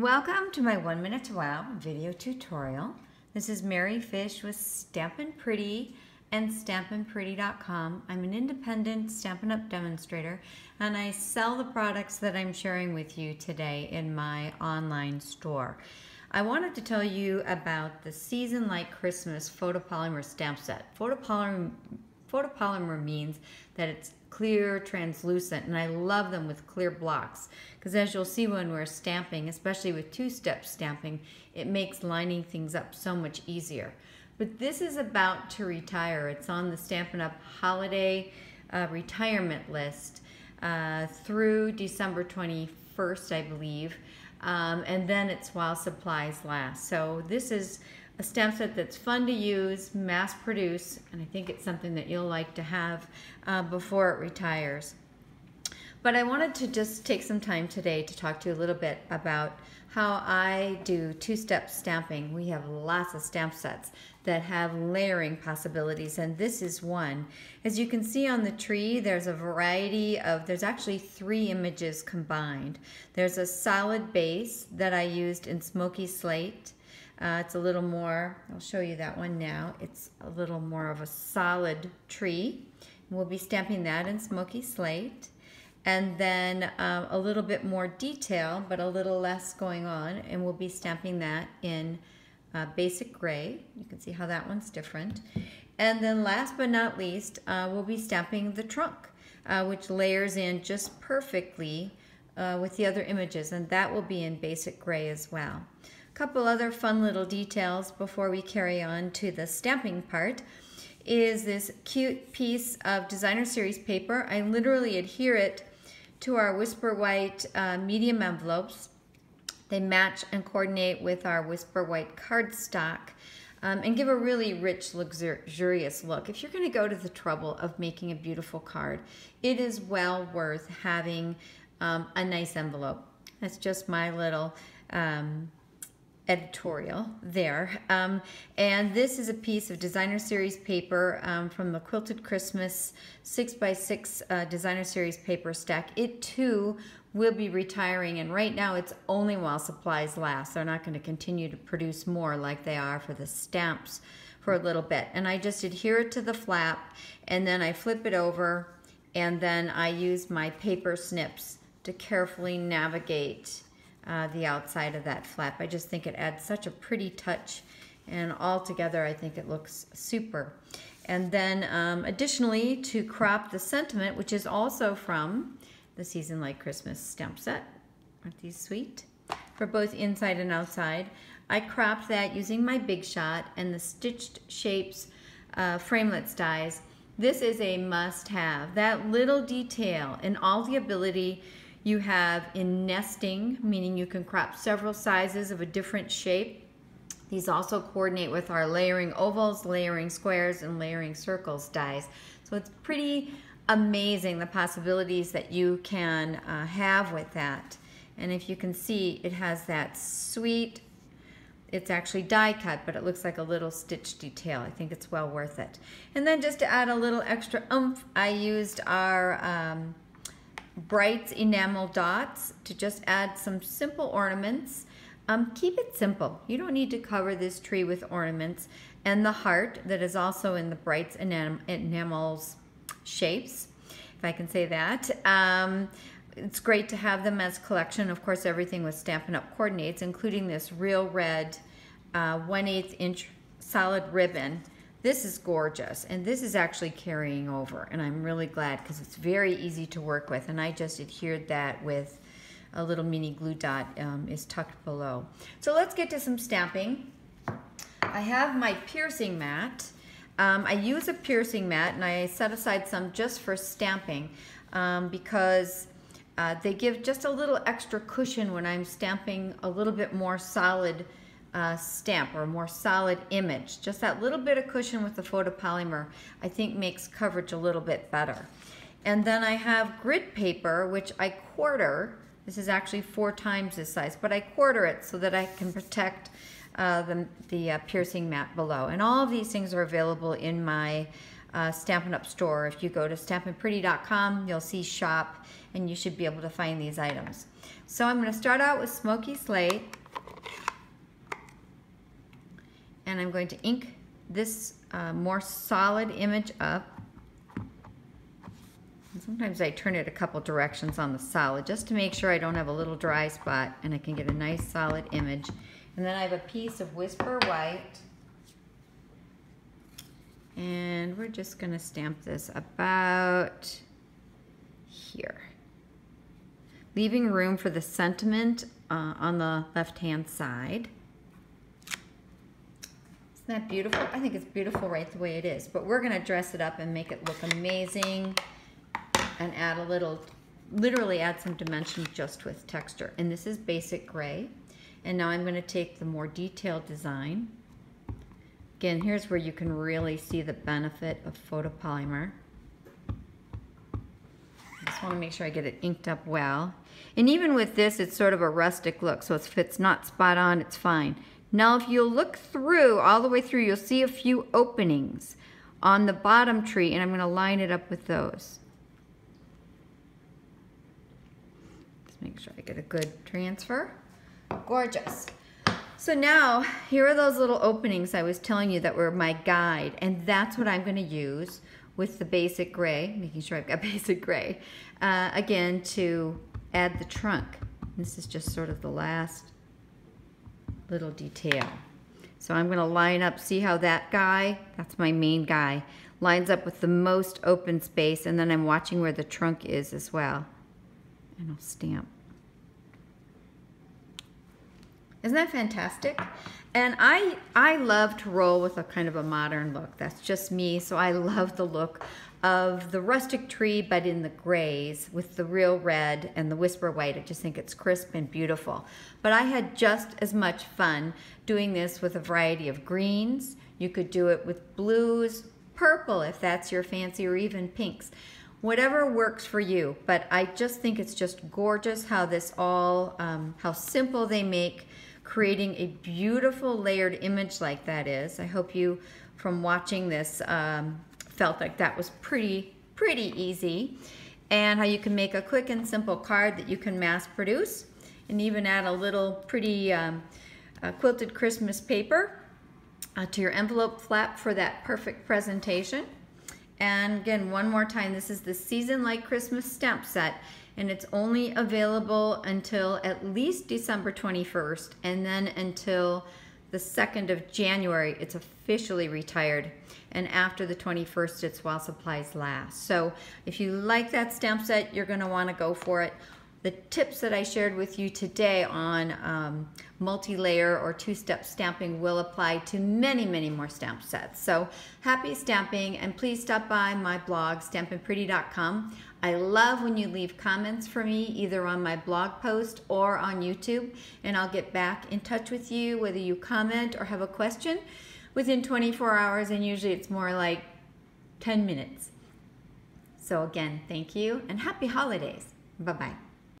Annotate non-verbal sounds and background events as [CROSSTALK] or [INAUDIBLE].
Welcome to my One Minute to Wow video tutorial. This is Mary Fish with Stampin' Pretty and stampinpretty.com. I'm an independent Stampin' Up! demonstrator and I sell the products that I'm sharing with you today in my online store. I wanted to tell you about the Season Like Christmas photopolymer stamp set. Photopolymer, photopolymer means that it's clear, translucent, and I love them with clear blocks because as you'll see when we're stamping, especially with two-step stamping, it makes lining things up so much easier. But this is about to retire. It's on the Stampin' Up! holiday uh, retirement list uh, through December 21st, I believe. Um, and then it's while supplies last. So this is a stamp set that's fun to use, mass produce, and I think it's something that you'll like to have uh, before it retires. But I wanted to just take some time today to talk to you a little bit about how I do two-step stamping. We have lots of stamp sets that have layering possibilities and this is one. As you can see on the tree there's a variety of, there's actually three images combined. There's a solid base that I used in smoky slate. Uh, it's a little more, I'll show you that one now. It's a little more of a solid tree. We'll be stamping that in smoky slate and then um, a little bit more detail, but a little less going on, and we'll be stamping that in uh, basic gray. You can see how that one's different. And then last but not least, uh, we'll be stamping the trunk, uh, which layers in just perfectly uh, with the other images, and that will be in basic gray as well. Couple other fun little details before we carry on to the stamping part is this cute piece of designer series paper. I literally adhere it to our Whisper White uh, medium envelopes. They match and coordinate with our Whisper White cardstock um, and give a really rich, luxurious look. If you're going to go to the trouble of making a beautiful card, it is well worth having um, a nice envelope. That's just my little um, editorial there. Um, and this is a piece of designer series paper um, from the Quilted Christmas 6x6 uh, designer series paper stack. It too will be retiring and right now it's only while supplies last. They're not going to continue to produce more like they are for the stamps for a little bit. And I just adhere it to the flap and then I flip it over and then I use my paper snips to carefully navigate uh, the outside of that flap. I just think it adds such a pretty touch and all together I think it looks super. And then um, additionally to crop the sentiment, which is also from the Season Like Christmas stamp set. Aren't these sweet? For both inside and outside. I cropped that using my Big Shot and the Stitched Shapes uh, framelits dies. This is a must-have. That little detail and all the ability you have in nesting, meaning you can crop several sizes of a different shape. These also coordinate with our layering ovals, layering squares, and layering circles dies. So it's pretty amazing the possibilities that you can uh, have with that. And if you can see, it has that sweet, it's actually die cut, but it looks like a little stitch detail. I think it's well worth it. And then just to add a little extra oomph, I used our um, Brights enamel dots to just add some simple ornaments. Um, keep it simple. You don't need to cover this tree with ornaments. And the heart that is also in the Brights enam enamels shapes, if I can say that. Um, it's great to have them as collection. Of course, everything with Stampin' Up! coordinates, including this real red uh, 1 8 inch solid ribbon this is gorgeous, and this is actually carrying over, and I'm really glad because it's very easy to work with, and I just adhered that with a little mini glue dot um, is tucked below. So let's get to some stamping. I have my piercing mat. Um, I use a piercing mat, and I set aside some just for stamping um, because uh, they give just a little extra cushion when I'm stamping a little bit more solid uh, stamp or a more solid image. Just that little bit of cushion with the photopolymer I think makes coverage a little bit better. And then I have grid paper which I quarter. This is actually four times this size, but I quarter it so that I can protect uh, the, the uh, piercing mat below. And all of these things are available in my uh, Stampin' Up! store. If you go to stampinpretty.com, you'll see shop, and you should be able to find these items. So I'm going to start out with Smoky Slate. And I'm going to ink this uh, more solid image up. And sometimes I turn it a couple directions on the solid just to make sure I don't have a little dry spot and I can get a nice solid image. And then I have a piece of Whisper White. And we're just going to stamp this about here. Leaving room for the sentiment uh, on the left-hand side. Isn't that beautiful? I think it's beautiful right the way it is. But we're going to dress it up and make it look amazing and add a little, literally add some dimension just with texture. And this is basic gray. And now I'm going to take the more detailed design. Again, here's where you can really see the benefit of photopolymer. I just want to make sure I get it inked up well. And even with this, it's sort of a rustic look, so if it's not spot on, it's fine. Now, if you look through, all the way through, you'll see a few openings on the bottom tree, and I'm going to line it up with those. Just make sure I get a good transfer. Gorgeous. So now, here are those little openings I was telling you that were my guide, and that's what I'm going to use with the basic gray, making sure I've got [LAUGHS] basic gray, uh, again, to add the trunk. This is just sort of the last little detail. So I'm going to line up, see how that guy, that's my main guy, lines up with the most open space, and then I'm watching where the trunk is as well. And I'll stamp. Isn't that fantastic? And I, I love to roll with a kind of a modern look. That's just me. So I [LAUGHS] love the look of the rustic tree, but in the grays with the real red and the whisper white. I just think it's crisp and beautiful. But I had just as much fun doing this with a variety of greens. You could do it with blues, purple if that's your fancy, or even pinks. Whatever works for you. But I just think it's just gorgeous how this all, um, how simple they make creating a beautiful layered image like that is. I hope you, from watching this, um, felt like that was pretty, pretty easy. And how you can make a quick and simple card that you can mass produce and even add a little pretty um, uh, quilted Christmas paper uh, to your envelope flap for that perfect presentation. And again, one more time, this is the Season Like Christmas stamp set and it's only available until at least December 21st and then until the 2nd of January it's officially retired and after the 21st it's while supplies last. So if you like that stamp set you're going to want to go for it. The tips that I shared with you today on um, multi-layer or two-step stamping will apply to many, many more stamp sets. So happy stamping and please stop by my blog, stampinpretty.com. I love when you leave comments for me either on my blog post or on YouTube and I'll get back in touch with you whether you comment or have a question within 24 hours and usually it's more like 10 minutes. So again, thank you and happy holidays. Bye-bye.